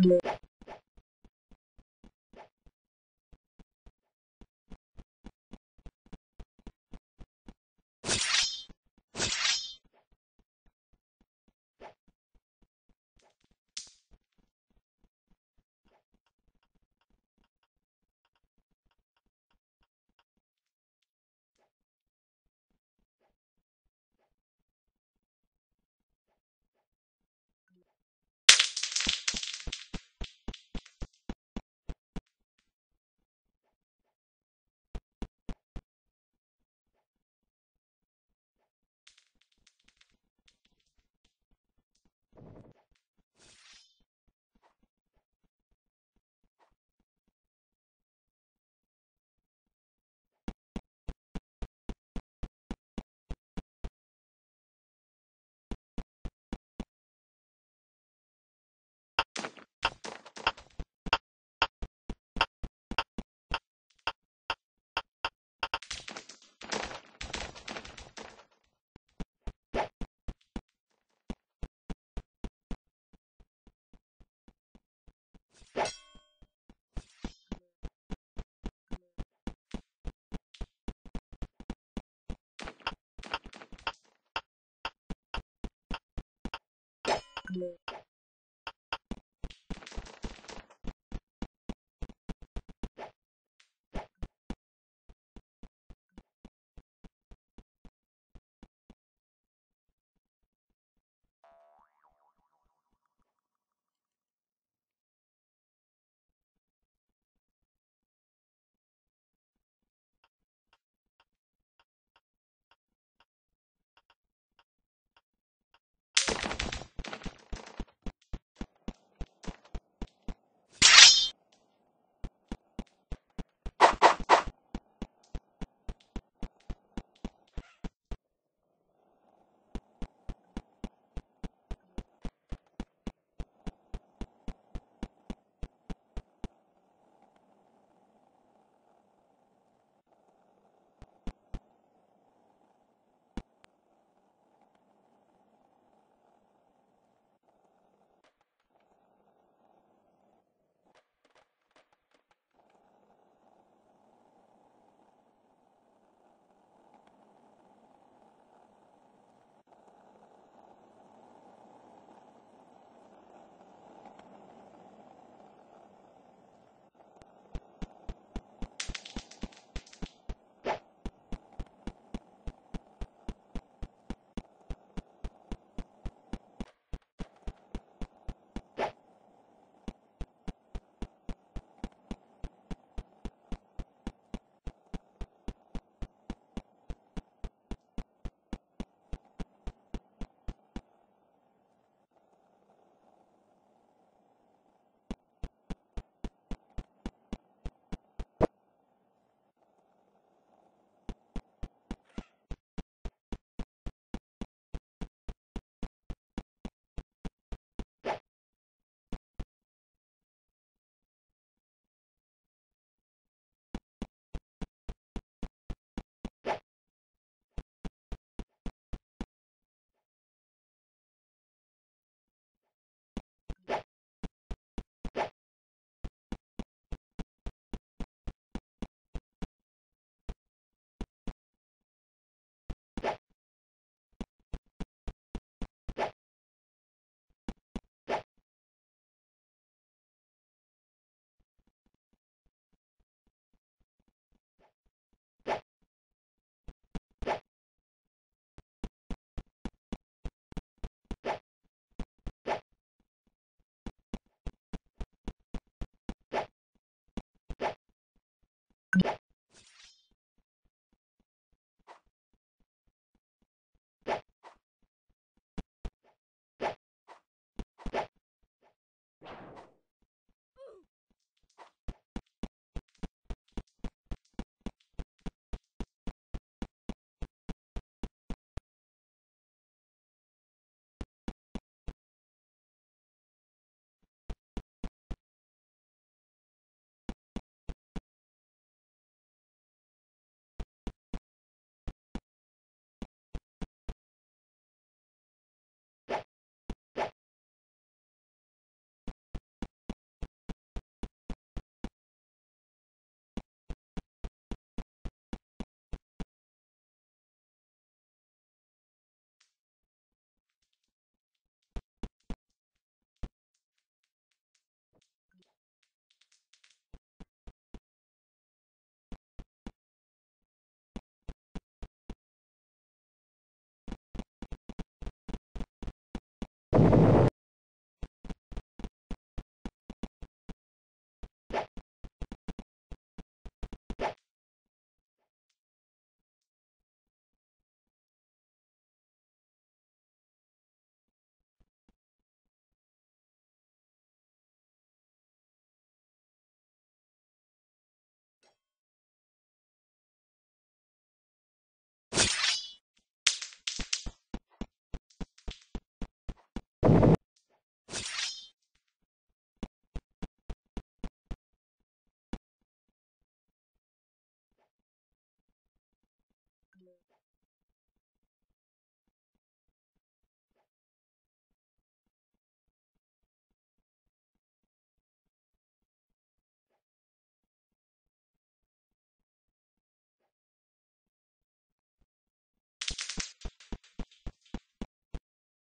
Yeah. You